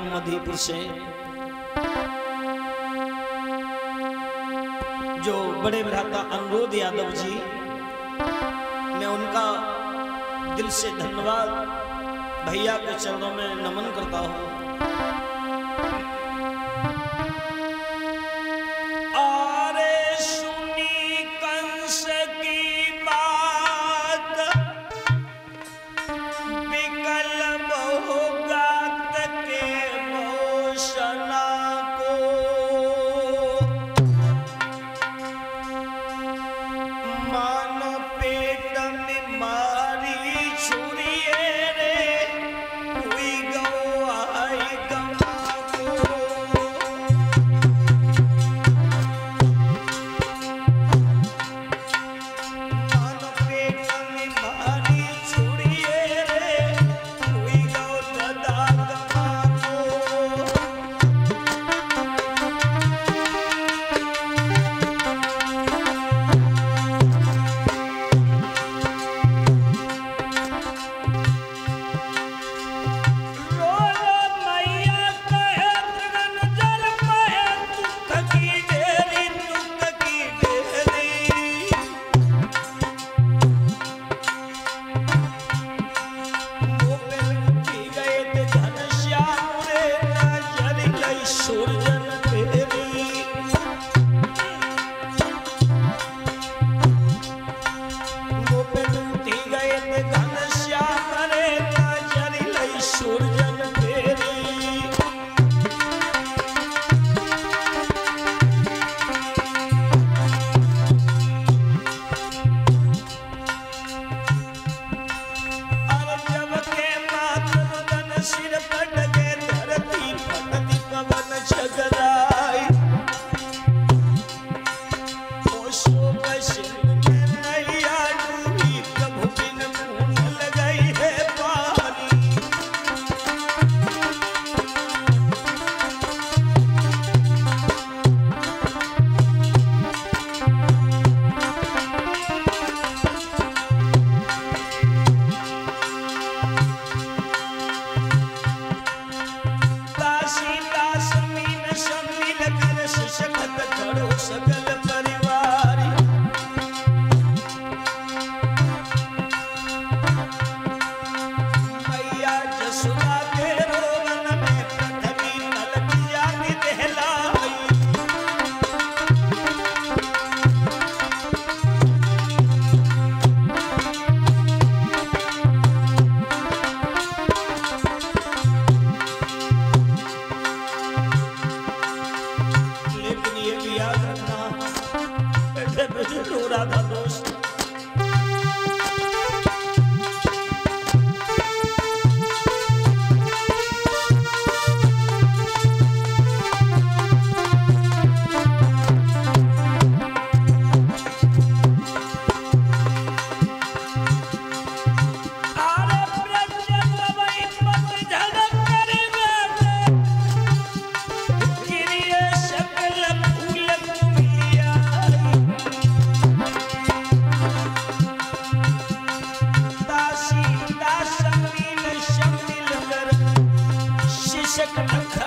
राम मधीपुर से। जो बड़े भ्राता अनुरोध यादव जी, मैं उनका दिल से धन्यवाद। भैया के चरणों में नमन करता हूँ। রাধা দোষ आशक